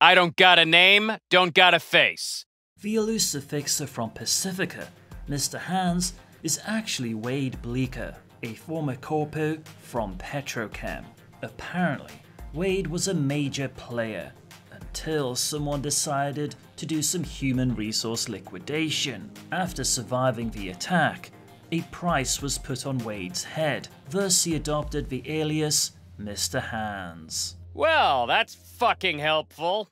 I don't got a name, don't got a face. The elusive fixer from Pacifica, Mr. Hands, is actually Wade Bleecker, a former corpo from Petrochem. Apparently, Wade was a major player until someone decided to do some human resource liquidation. After surviving the attack, a price was put on Wade's head, thus he adopted the alias Mr. Hands. Well, that's fucking helpful.